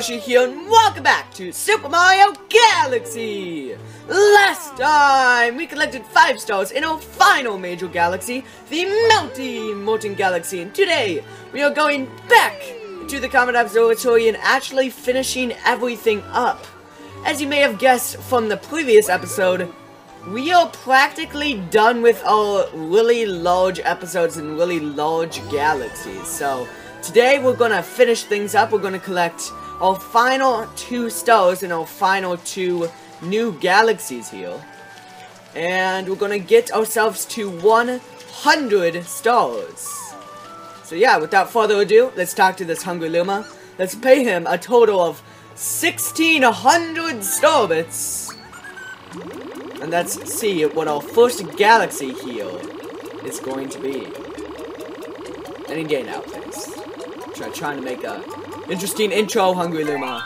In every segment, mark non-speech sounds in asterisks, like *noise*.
Yoshi here, and welcome back to Super Mario Galaxy! Last time, we collected 5 stars in our final major galaxy, the Melty Molten Galaxy, and today, we are going back to the Comet Observatory and actually finishing everything up. As you may have guessed from the previous episode, we are practically done with our really large episodes and really large galaxies, so... Today we're gonna finish things up. We're gonna collect our final two stars and our final two new galaxies here. And we're gonna get ourselves to 100 stars. So yeah, without further ado, let's talk to this Hungry Luma. Let's pay him a total of 1600 star bits. And let's see what our first galaxy here is going to be. Any game now, please. Try, trying to make a interesting intro, Hungry Luma.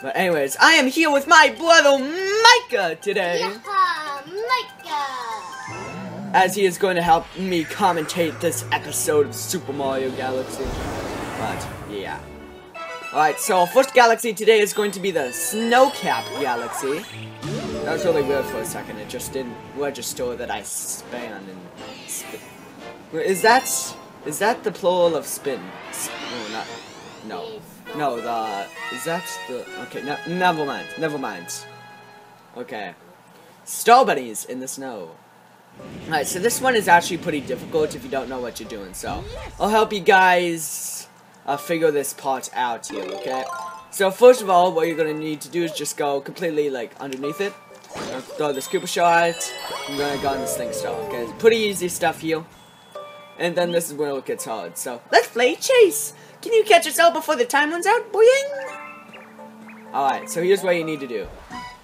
But anyways, I am here with my brother Micah today. Yeah, Micah. As he is going to help me commentate this episode of Super Mario Galaxy. But, yeah. Alright, so our first galaxy today is going to be the Snowcap Galaxy. That was really weird for a second. It just didn't register that I span and... Sp is that... Is that the plural of spin? No, not. No. No, the. Is that the. Okay, no, never mind. Never mind. Okay. Star bunnies in the snow. Alright, so this one is actually pretty difficult if you don't know what you're doing, so I'll help you guys uh, figure this part out here, okay? So first of all, what you're gonna need to do is just go completely like underneath it. Throw the scuba shot. I'm gonna go on this thing star, okay? It's pretty easy stuff here. And then this is where it gets hard. So let's play chase. Can you catch yourself before the time runs out? Boing! Alright, so here's what you need to do.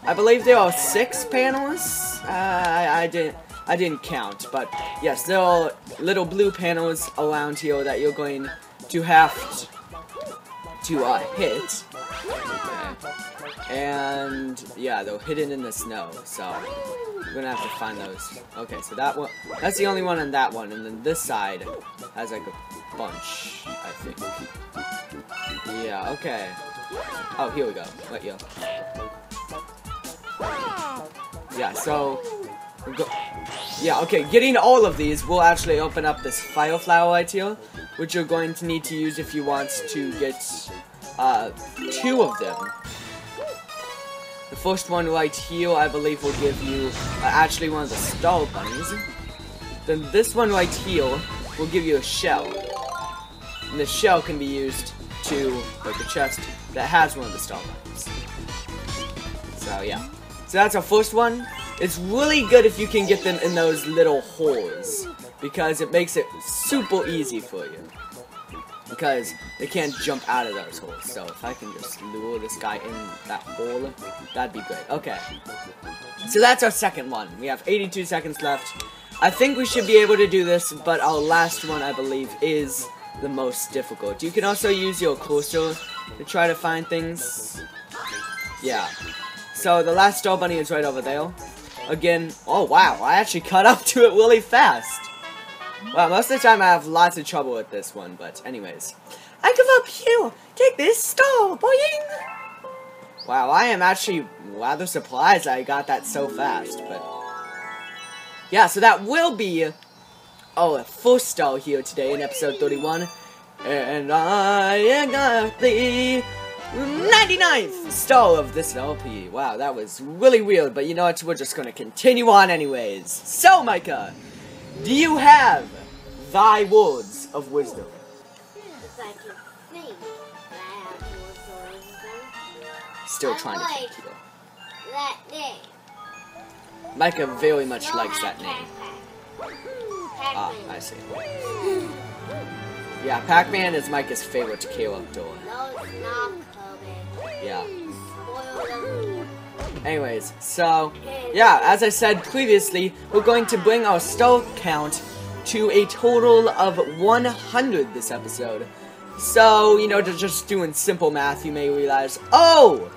I believe there are six panels. Uh, I, I didn't I didn't count, but yes, there are little blue panels around here that you're going to have to uh, hit. Okay. And yeah, they're hidden in the snow, so we're gonna have to find those. Okay, so that one, that's the only one on that one, and then this side has like a bunch, I think. Yeah, okay. Oh, here we go. Wait, yo. Yeah, so go yeah, okay, getting all of these will actually open up this fire flower right here, which you're going to need to use if you want to get uh, two of them. The first one right here, I believe, will give you uh, actually one of the star bunnies. Then this one right here will give you a shell. And the shell can be used to break a chest that has one of the bunnies. So yeah. So that's our first one. It's really good if you can get them in those little holes. Because it makes it super easy for you because they can't jump out of those holes. So if I can just lure this guy in that hole, that'd be great. Okay. So that's our second one. We have 82 seconds left. I think we should be able to do this, but our last one, I believe, is the most difficult. You can also use your cursor to try to find things. Yeah. So the last star bunny is right over there. Again, oh wow, I actually caught up *laughs* to it really fast. Well, most of the time I have lots of trouble with this one, but anyways. I give up here! Take this star, boing! Wow, I am actually rather surprised I got that so fast, but... Yeah, so that will be... Oh, a first star here today in episode 31. And I got the 99th star of this LP. Wow, that was really weird, but you know what? We're just gonna continue on anyways. So, Micah, do you have thy words of wisdom? Still trying to think here. That name. Micah very much likes that name. Ah, I see. Yeah, Pac-Man is Micah's favorite character. No, it's not coming. Yeah. Anyways, so, yeah, as I said previously, we're going to bring our star count to a total of 100 this episode. So, you know, just doing simple math, you may realize, oh!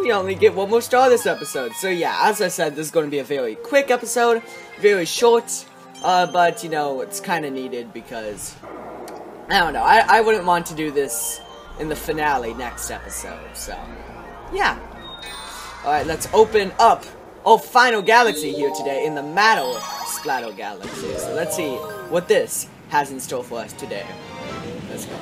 We only get one more star this episode. So yeah, as I said, this is going to be a very quick episode, very short, uh, but, you know, it's kind of needed because, I don't know, I, I wouldn't want to do this in the finale next episode. So, yeah. Alright, let's open up Oh, final galaxy here today in the Matter Splatter Galaxy. So let's see what this has in store for us today. Let's go.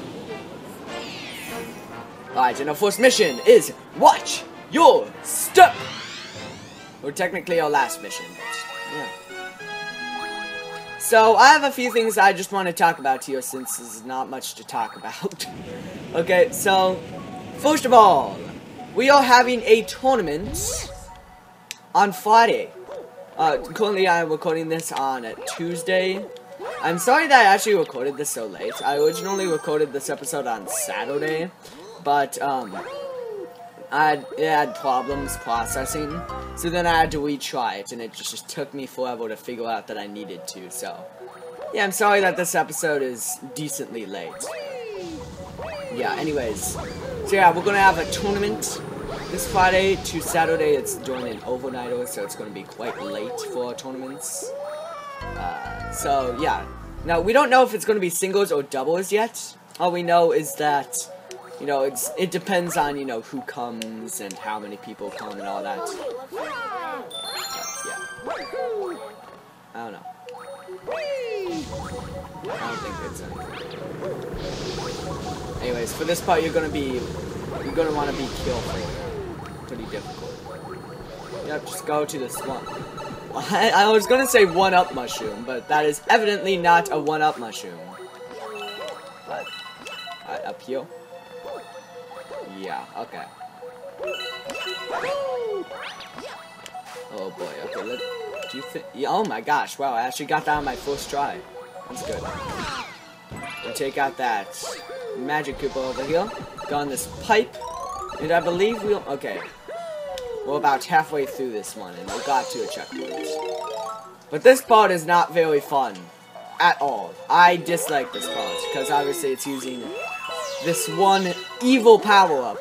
Alright, and our first mission is Watch Your Step! Or technically our last mission. So, I have a few things I just want to talk about to you since there's not much to talk about. *laughs* okay, so, first of all, we are having a tournament on Friday. Uh, currently I'm recording this on a Tuesday. I'm sorry that I actually recorded this so late. I originally recorded this episode on Saturday, but, um, I had, it had problems processing, so then I had to retry it, and it just, just took me forever to figure out that I needed to, so, yeah, I'm sorry that this episode is decently late. Yeah, anyways, so yeah, we're gonna have a tournament this Friday to Saturday, it's during an overnighter, so it's to be quite late for tournaments. Uh, so, yeah. Now, we don't know if it's to be singles or doubles yet. All we know is that, you know, it's it depends on, you know, who comes and how many people come and all that. Yeah. I don't know. I don't think it's anything. Anyways, for this part, you're to be, you're want to be careful pretty difficult. Yep, just go to the swamp. I, I was gonna say one-up mushroom, but that is evidently not a one-up mushroom. But, right, up here? Yeah, okay. Oh boy, okay, let, do you think, yeah, oh my gosh, wow, I actually got that on my first try. That's good. And take out that magic Koopa over here, go on this pipe, and I believe we'll, okay, we're about halfway through this one, and we got to a checkpoint. But this part is not very fun. At all. I dislike this part, because obviously it's using this one evil power-up.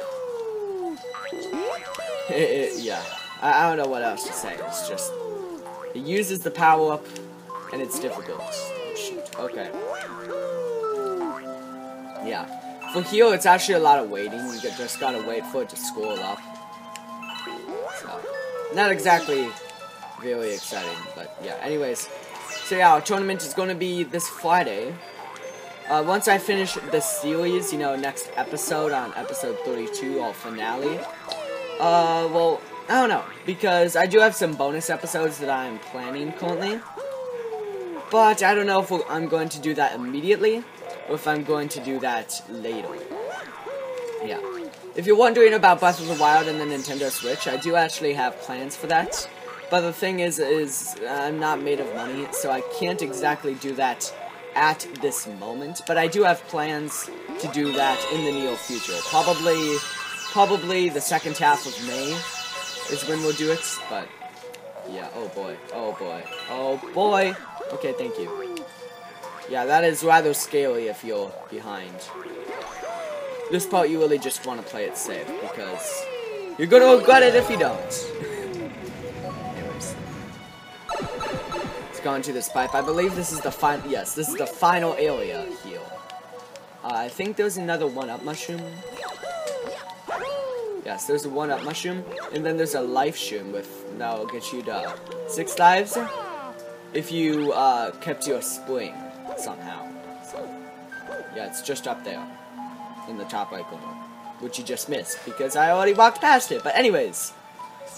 *laughs* yeah. I, I don't know what else to say. It's just... It uses the power-up, and it's difficult. Oh. Okay. Yeah. For here, it's actually a lot of waiting. You just gotta wait for it to scroll up. Not exactly really exciting, but yeah. Anyways, so yeah, our tournament is to be this Friday. Uh, once I finish the series, you know, next episode on episode 32 or finale, uh, well, I don't know, because I do have some bonus episodes that I'm planning currently, but I don't know if I'm going to do that immediately, or if I'm going to do that later. Yeah. If you're wondering about Breath of the Wild and the Nintendo Switch, I do actually have plans for that. But the thing is, is I'm not made of money, so I can't exactly do that at this moment. But I do have plans to do that in the near future. Probably, probably the second half of May is when we'll do it. But yeah, oh boy, oh boy, oh boy. Okay, thank you. Yeah, that is rather scary if you're behind. This part you really just want to play it safe because you're gonna regret it if you don't. *laughs* Let's go into this pipe. I believe this is the final yes, this is the final area here. Uh, I think there's another one-up mushroom. Yes, there's a one-up mushroom, and then there's a life shroom with that'll get you to six lives if you uh, kept your spring somehow. So, yeah, it's just up there in the top corner, which you just missed because I already walked past it. But anyways,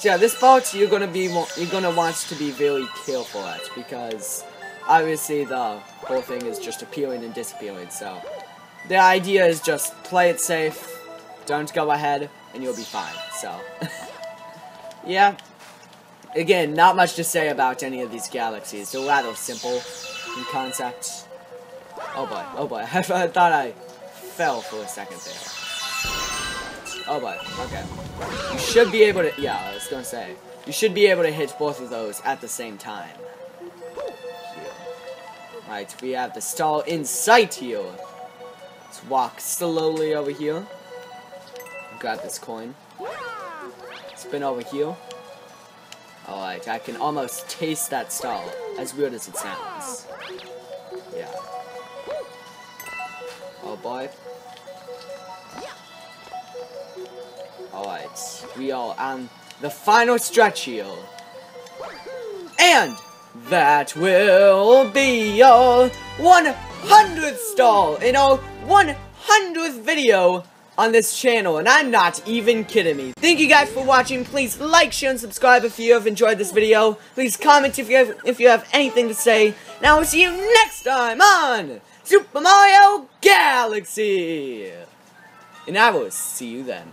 yeah, this part you're gonna be you're gonna want to be very careful at because obviously the whole thing is just appearing and disappearing. So the idea is just play it safe, don't go ahead, and you'll be fine. So *laughs* yeah. Again, not much to say about any of these galaxies. They're rather simple in concept. Oh boy, oh boy, *laughs* I thought I fell for a second there. Oh, boy, okay. You should be able to, yeah, I was gonna say. You should be able to hit both of those at the same time. Right, we have the stall in sight here. Let's walk slowly over here. Grab this coin. Spin over here. Alright, I can almost taste that stall, as weird as it sounds. Yeah. Oh boy. Alright, we are on the final stretch here. And that will be our 100th stall in our 100th video on this channel, and I'm not even kidding me. Thank you guys for watching. Please like, share, and subscribe if you have enjoyed this video. Please comment if you have, if you have anything to say. Now, I'll see you next time on Super Mario Galaxy! And I will see you then.